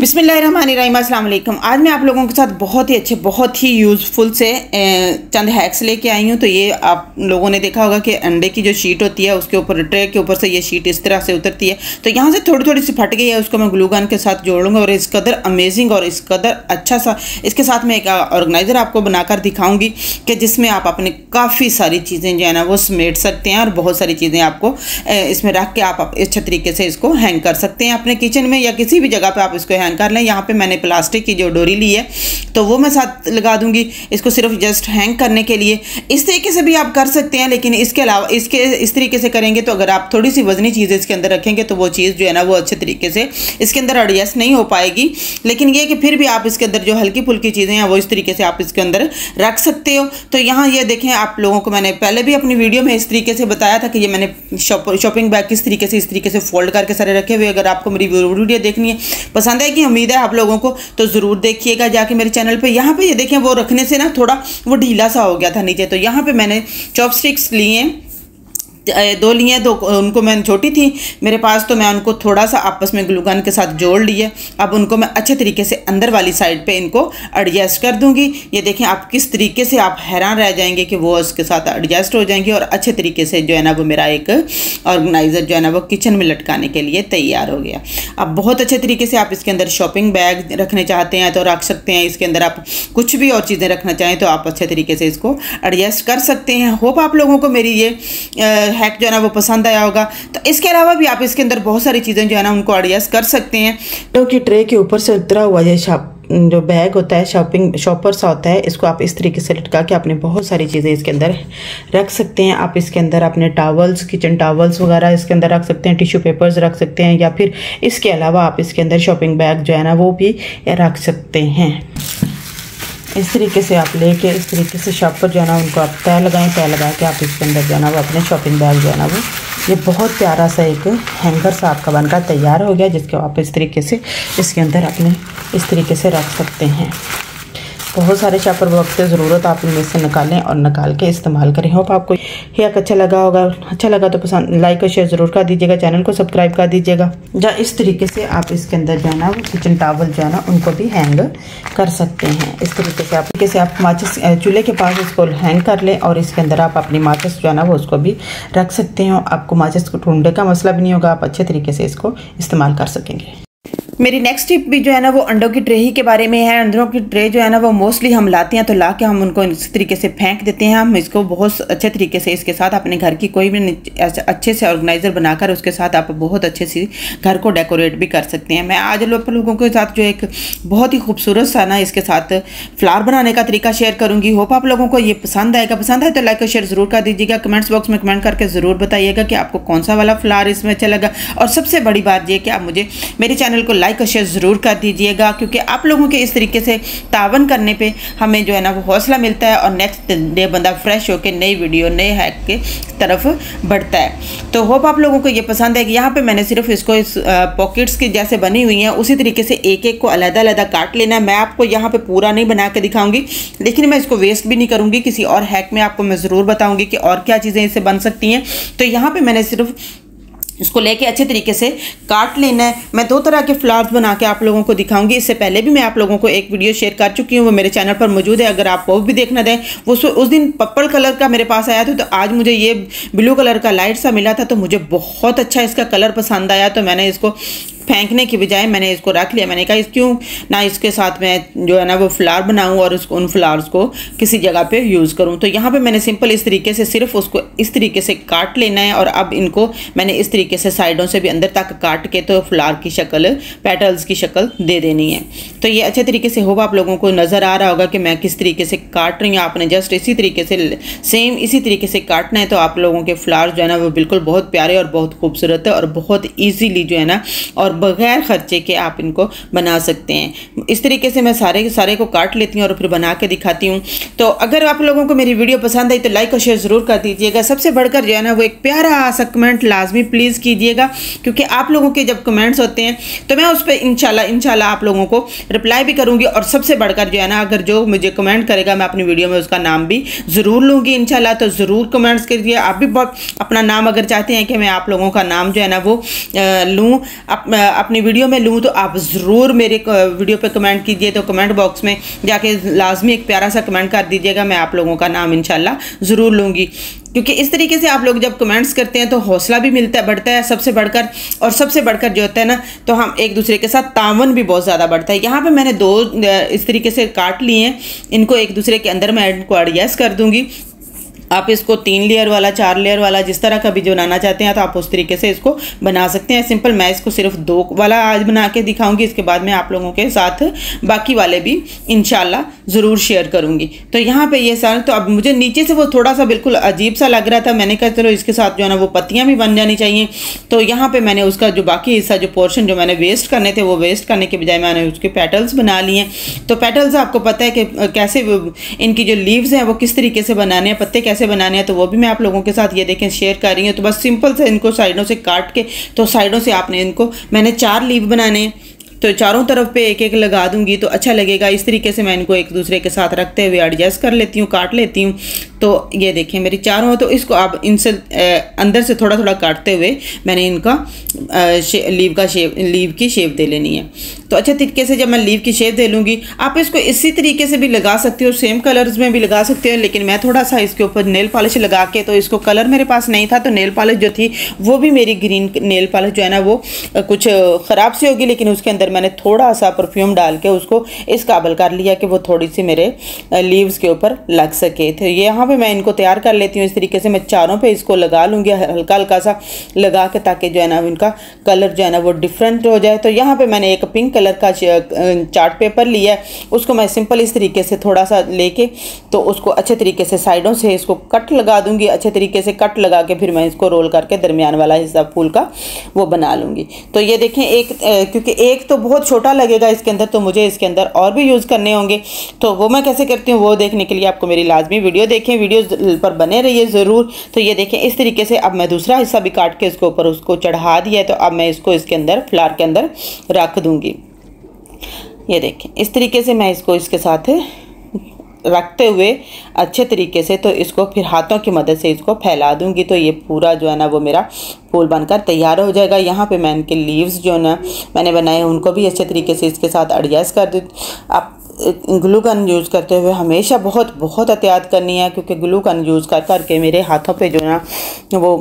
बिसमीम आज मैं आप लोगों के साथ बहुत ही अच्छे, बहुत ही यूज़फुल से चंद हैक्स लेके आई हूँ। तो ये आप लोगों ने देखा होगा कि अंडे की जो शीट होती है, उसके ऊपर, ट्रे के ऊपर से ये शीट इस तरह से उतरती है। तो यहाँ से थोड़ी थोड़ी सी फट गई है, उसको मैं ग्लू गन के साथ जोड़ लूँगा और इस कदर अमेजिंग और इस कदर अच्छा सा, इसके साथ मैं एक ऑर्गेनाइज़र आपको बनाकर दिखाऊँगी कि जिसमें आप अपने काफ़ी सारी चीज़ें जो है ना, वो समेट सकते हैं और बहुत सारी चीज़ें आपको इसमें रख के आप अच्छे तरीके से इसको हैंग कर सकते हैं अपने किचन में या किसी भी जगह पर आप इसको हैंग कर लें। यहाँ पे मैंने प्लास्टिक की जो डोरी ली है तो वो मैं साथ लगा दूँगी। इसको सिर्फ़ जस्ट हैंग करने के लिए। इस तरीके से भी आप कर सकते हैं, लेकिन इसके अलावा, इसके, इस तरीके से करेंगे तो अगर आप थोड़ी सी वजनी चीज़ इसके अंदर रखेंगे तो वो चीज़ जो है ना, वो अच्छे तरीके से इसके अंदर एडजस्ट नहीं हो पाएगी। लेकिन ये कि फिर भी आप इसके अंदर जो हल्की फुल्की चीज़ें हैं, वो इस तरीके से आप इसके अंदर रख सकते हो। तो यहाँ ये देखें, आप लोगों को मैंने पहले भी अपनी वीडियो में इस तरीके से बताया था कि ये मैंने शॉपिंग बैग किस तरीके से, इस तरीके से फोल्ड करके सारे रखे हुए अगर आपको मेरी वीडियो देखनी है, पसंद है कि उम्मीद है आप लोगों को तो ज़रूर देखिएगा जाके मेरे चैनल पर यहाँ पर ये देखें, वो रखने से ना थोड़ा वो ढीला सा हो गया था नीचे। तो यहाँ पर मैंने चॉपस्टिक्स लिए। दो लिए दो उनको मैं छोटी थी, मेरे पास तो मैं उनको थोड़ा सा आपस में ग्लूगन के साथ जोड़ लिए अब उनको मैं अच्छे तरीके से अंदर वाली साइड पे इनको एडजस्ट कर दूँगी। ये देखें, आप किस तरीके से आप हैरान रह जाएँगे कि वो उसके साथ एडजस्ट हो जाएँगे और अच्छे तरीके से जो है ना वो मेरा एक ऑर्गेनाइज़र जो है ना वो किचन में लटकाने के लिए तैयार हो गया। अब बहुत अच्छे तरीके से आप इसके अंदर शॉपिंग बैग रखने चाहते हैं तो रख सकते हैं, इसके अंदर आप कुछ भी और चीज़ें रखना चाहें तो आप अच्छे तरीके से इसको एडजस्ट कर सकते हैं। होप आप लोगों को मेरी ये हैक जो है ना वो पसंद आया होगा। तो इसके अलावा भी आप इसके अंदर बहुत सारी चीज़ें जो है ना उनको एडजस्ट कर सकते हैं। क्योंकि ट्रे के ऊपर से उतरा हुआ ये शाप जो बैग होता है शॉपिंग शॉपर सा होता है, इसको आप इस तरीके से लटका के अपने बहुत सारी चीज़ें इसके अंदर रख सकते हैं। आप इसके अंदर अपने टावल्स किचन टावल्स वगैरह इसके अंदर रख सकते हैं टिश्यू पेपर्स रख सकते हैं, या फिर इसके अलावा आप इसके अंदर शॉपिंग बैग जो है ना वो भी रख सकते हैं। इस तरीके से आप लेके, इस तरीके से शॉप पर जाना उनको आप तय लगाएँ, तय लगा के आप इसके अंदर जाना वो अपने शॉपिंग बैग जाना वो, ये बहुत प्यारा सा एक हैंगर सा आपका बनकर तैयार हो गया, जिसको आप इस तरीके से, इसके अंदर अपने इस तरीके से रख सकते हैं। बहुत सारे चापर वक्त ज़रूरत आप इनमें से निकालें और निकाल के इस्तेमाल करें। होप आपको हैक अच्छा लगा होगा। अच्छा लगा तो पसंद लाइक और शेयर ज़रूर कर दीजिएगा चैनल को सब्सक्राइब कर दीजिएगा। या इस तरीके से आप इसके अंदर जो है ना किचन टावल जो है ना, उनको भी हैंग कर सकते हैं। इस तरीके से आप तरीके से आप माचिस चूल्हे के पास इसको हैंग कर लें और इसके अंदर आप अपनी माचिस जो है ना, वो उसको भी रख सकते हो। आपको माचिस को ढूँढने का मसला भी नहीं होगा, आप अच्छे तरीके से इसको इस्तेमाल कर सकेंगे। मेरी नेक्स्ट टिप भी जो है ना वो अंडों की ट्रे ही के बारे में है, अंडों की ट्रे जो है ना वो मोस्टली हम लाते हैं तो ला के हम उनको इस तरीके से फेंक देते हैं। हम इसको बहुत अच्छे तरीके से इसके साथ अपने घर की कोई भी अच्छे से ऑर्गेनाइज़र बनाकर उसके साथ आप बहुत अच्छे से घर को डेकोरेट भी कर सकते हैं। मैं आज लोगों के साथ जो एक बहुत ही खूबसूरत सा ना इसके साथ फ्लावर बनाने का तरीका शेयर करूँगी। होप आप लोगों को ये पसंद आएगा। पसंद आए तो लाइक और शेयर ज़रूर कर दीजिएगा। कमेंट्स बॉक्स में कमेंट करके ज़रूर बताइएगा कि आपको कौन सा वाला फ्लावर इसमें अच्छा लगा। और सबसे बड़ी बात यह कि आप मुझे मेरे चैनल को लाइक और शेयर ज़रूर कर दीजिएगा, क्योंकि आप लोगों के इस तरीके से तावन करने पे हमें जो है ना वो हौसला मिलता है और नेक्स्ट डे बंदा फ्रेश होकर नई वीडियो नए हैक के तरफ़ बढ़ता है। तो होप आप लोगों को ये पसंद है कि यहाँ पे मैंने सिर्फ़ इसको इस पॉकेट्स की जैसे बनी हुई हैं, उसी तरीके से एक एक को अलहदा अलहदा काट लेना है। मैं आपको यहाँ पे पूरा नहीं बना के दिखाऊँगी, लेकिन मैं इसको वेस्ट भी नहीं करूँगी, किसी और हैक में आपको मैं ज़रूर बताऊँगी कि और क्या चीज़ें इससे बन सकती हैं। तो यहाँ पर मैंने सिर्फ़ इसको लेके अच्छे तरीके से काट लेना है। मैं दो तरह के फ्लावर्स बना के आप लोगों को दिखाऊँगी। इससे पहले भी मैं आप लोगों को एक वीडियो शेयर कर चुकी हूँ। वो मेरे चैनल पर मौजूद है। अगर आप वो भी देखना दें, वो उस दिन पर्पल कलर का मेरे पास आया था तो आज मुझे ये ब्लू कलर का लाइट सा मिला था तो मुझे बहुत अच्छा इसका कलर पसंद आया। तो मैंने इसको फेंकने की बजाय मैंने इसको रख लिया। मैंने कहा, इस क्यों? ना इसके साथ मैं जो है ना वो फ्लावर बनाऊँ और उसको, उन फ्लावर्स को किसी जगह पे यूज़ करूँ। तो यहाँ पे मैंने सिंपल इस तरीके से, सिर्फ़ उसको इस तरीके से काट लेना है और अब इनको मैंने इस तरीके से साइडों से भी अंदर तक काट के तो फ्लार की शक्ल पेटल्स की शक्ल दे देनी है। तो ये अच्छे तरीके से होगा, आप लोगों को नज़र आ रहा होगा कि मैं किस तरीके से काट रही हूँ। आपने जस्ट इसी तरीके से सेम इसी तरीके से काटना है तो आप लोगों के फ्लावर्स जो है ना, वो बिल्कुल बहुत प्यारे और बहुत खूबसूरत है और बहुत ईजीली जो है ना, और बगैर ख़र्चे के आप इनको बना सकते हैं। इस तरीके से मैं सारे सारे को काट लेती हूँ और फिर बना के दिखाती हूँ। तो अगर आप लोगों को मेरी वीडियो पसंद आई तो लाइक और शेयर ज़रूर कर दीजिएगा। सबसे बढ़कर जो है ना, वो एक प्यारा सा कमेंट लाजमी प्लीज़ कीजिएगा, क्योंकि आप लोगों के जब कमेंट्स होते हैं तो मैं उस पर इनशाला इनशाला आप लोगों को रिप्लाई भी करूँगी और सबसे बढ़कर जो है ना अगर जो मुझे कमेंट करेगा मैं अपनी वीडियो में उसका नाम भी ज़रूर लूँगी इनशाला तो ज़रूर कमेंट्स करिए। आप भी बहुत अपना नाम अगर चाहते हैं कि मैं आप लोगों का नाम जो है ना वो लूँ अप, अपनी वीडियो में लूँ तो आप ज़रूर मेरे वीडियो पर कमेंट कीजिए तो कमेंट बॉक्स में जाके लाजमी एक प्यारा सा कमेंट कर दीजिएगा मैं आप लोगों का नाम इंशाल्लाह ज़रूर लूँगी। क्योंकि इस तरीके से आप लोग जब कमेंट्स करते हैं तो हौसला भी मिलता है, बढ़ता है सबसे बढ़कर। और सबसे बढ़कर जो होता है ना तो हम एक दूसरे के साथ तावन भी बहुत ज़्यादा बढ़ता है। यहाँ पे मैंने दो, इस तरीके से काट लिए हैं। इनको एक दूसरे के अंदर मैं इनको एडजस्ट कर दूँगी। आप इसको तीन लेयर वाला, चार लेयर वाला, जिस तरह का भी जो बनाना चाहते हैं तो आप उस तरीके से इसको बना सकते हैं। सिंपल मैं इसको सिर्फ़ दो वाला आज बना के दिखाऊँगी, इसके बाद मैं आप लोगों के साथ बाकी वाले भी इनशाला ज़रूर शेयर करूँगी। तो यहाँ पे ये सारे तो अब मुझे नीचे से वो थोड़ा सा बिल्कुल अजीब सा लग रहा था। मैंने कहा, चलो इसके साथ जो है ना, वो पत्तियाँ भी बन जानी चाहिए। तो यहाँ पर मैंने उसका जो बाकी हिस्सा, जो पोर्शन जो मैंने वेस्ट करने थे, वो वेस्ट करने के बजाय मैंने उसके पेटल्स बना लिए। तो पेटल्स आपको पता है कि कैसे इनकी जो लीव्स हैं, वो किस तरीके से बनाने हैं, पत्ते कैसे कैसे बनाने हैं तो वो भी मैं आप लोगों के साथ ये देखें शेयर कर रही हूँ। तो बस सिंपल से इनको साइडों से काट के तो साइडों से आपने इनको, मैंने चार लीव बनाने हैं। तो चारों तरफ़ पे एक एक लगा दूँगी तो अच्छा लगेगा। इस तरीके से मैं इनको एक दूसरे के साथ रखते हुए एडजस्ट कर लेती हूँ, काट लेती हूँ। तो ये देखें मेरी चारों तो इसको आप इनसे अंदर से थोड़ा थोड़ा काटते हुए मैंने इनका लीव का शेप लीव की शेप दे लेनी है। तो अच्छे तरीके से जब मैं लीव की शेप दे लूँगी, आप इसको इसी तरीके से भी लगा सकते हो, सेम कलर्स में भी लगा सकते हो, लेकिन मैं थोड़ा सा इसके ऊपर नेल पॉलिश लगा के तो इसको कलर मेरे पास नहीं था तो नेल पॉलिश जो थी, वो भी मेरी ग्रीन नेल पॉलिश जो है ना, वो कुछ ख़राब सी होगी, लेकिन उसके अंदर मैंने थोड़ा सा परफ्यूम डाल के उसको इस काबल कर लिया कि वो थोड़ी सी मेरे लीव्स के ऊपर लग सके। तो यहाँ पे मैं इनको तैयार कर लेती हूँ। इस तरीके से मैं चारों पे इसको लगा लूँगी, हल्का हल्का सा लगा के ताकि जो है ना इनका कलर जो है ना वो डिफरेंट हो जाए। तो यहाँ पे मैंने एक पिंक कलर का चार्ट पेपर लिया है। उसको मैं सिंपल इस तरीके से थोड़ा सा लेके तो उसको अच्छे तरीके से साइडों से इसको कट लगा दूँगी। अच्छे तरीके से कट लगा के फिर मैं इसको रोल करके दरमियान वाला हिस्सा फूल का वो बना लूँगी। तो ये देखें, एक क्योंकि एक तो बहुत छोटा लगेगा इसके अंदर तो मुझे इसके अंदर और भी यूज़ करने होंगे। तो वो मैं कैसे करती हूँ, वो देखने के लिए आपको मेरी लाजमी वीडियो देखें। वीडियो पर बने रहिए ज़रूर। तो ये देखें इस तरीके से अब मैं दूसरा हिस्सा भी काट के इसके ऊपर उसको चढ़ा दिया तो अब मैं इसको इसके अंदर, फ्लार के अंदर रख दूँगी। ये देखें इस तरीके से मैं इसको इसके साथ रखते हुए अच्छे तरीके से तो इसको फिर हाथों की मदद से इसको फैला दूँगी। तो ये पूरा जो है ना, वो मेरा फूल बनकर तैयार हो जाएगा। यहाँ पे मैं इनके लीव्स जो ना, मैंने बनाए, उनको भी अच्छे तरीके से इसके साथ एडजस्ट कर दूँ। आप ग्लू गन यूज़ करते हुए हमेशा बहुत बहुत एहतियात करनी है, क्योंकि ग्लू गन यूज़ कर, करके मेरे हाथों पे जो है ना, वो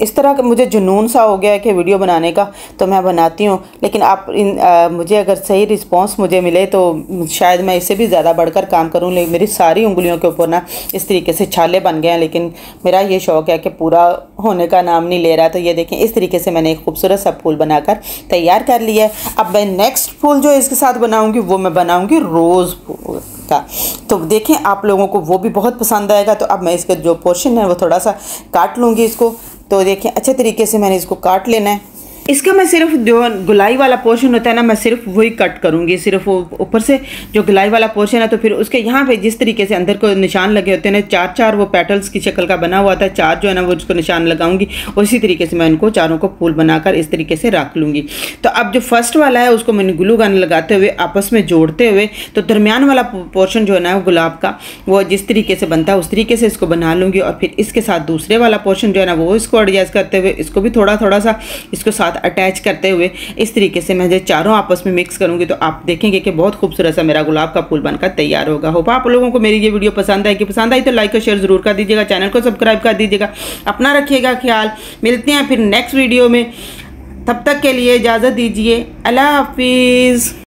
इस तरह का मुझे जुनून सा हो गया है कि वीडियो बनाने का तो मैं बनाती हूँ। लेकिन आप इन आ, मुझे अगर सही रिस्पांस मुझे मिले तो शायद मैं इससे भी ज़्यादा बढ़कर काम करूँ। लेकिन मेरी सारी उंगलियों के ऊपर ना इस तरीके से छाले बन गए हैं लेकिन मेरा ये शौक़ है कि पूरा होने का नाम नहीं ले रहा। तो ये देखें इस तरीके से मैंने एक खूबसूरत सा फूल बनाकर तैयार कर लिया है। अब मैं नेक्स्ट फूल जो इसके साथ बनाऊँगी वो मैं बनाऊँगी रोज़ फूल का। तो देखें आप लोगों को वो भी बहुत पसंद आएगा। तो अब मैं इसका जो पोर्शन है वो थोड़ा सा काट लूँगी इसको। तो देखिए अच्छे तरीके से मैंने इसको काट लेना है। इसका मैं सिर्फ़ जो गुलाई वाला पोर्शन होता है ना, मैं सिर्फ़ वही कट करूँगी, सिर्फ़ ऊपर से जो गुलाई वाला पोर्शन है तो फिर उसके यहाँ पे जिस तरीके से अंदर को निशान लगे होते हैं ना चार चार वो पेटल्स की शक्ल का बना हुआ था, चार जो है ना, वो उसको निशान लगाऊँगी, उसी तरीके से मैं इनको चारों को फूल बनाकर इस तरीके से रख लूँगी। तो अब जो फ़र्स्ट वाला है, उसको मैंने ग्लू गन लगाते हुए आपस में जोड़ते हुए तो दरमियान वाला पोर्शन जो है ना गुलाब का, वो जिस तरीके से बनता है, उस तरीके से इसको बना लूँगी और फिर इसके साथ दूसरे वाला पोर्शन जो है ना, वो इसको एडजस्ट करते हुए, इसको भी थोड़ा थोड़ा सा, इसको अटैच करते हुए इस तरीके से मैं जब चारों आपस में मिक्स करूँगी तो आप देखेंगे कि बहुत खूबसूरत सा मेरा गुलाब का फूल बनकर तैयार होगा। होप आप लोगों को मेरी ये वीडियो पसंद आएगी पसंद आई तो लाइक और शेयर ज़रूर कर दीजिएगा। चैनल को सब्सक्राइब कर दीजिएगा। अपना रखिएगा ख्याल। मिलते हैं फिर नेक्स्ट वीडियो में। तब तक के लिए इजाज़त दीजिए। अल्लाह हाफिज़।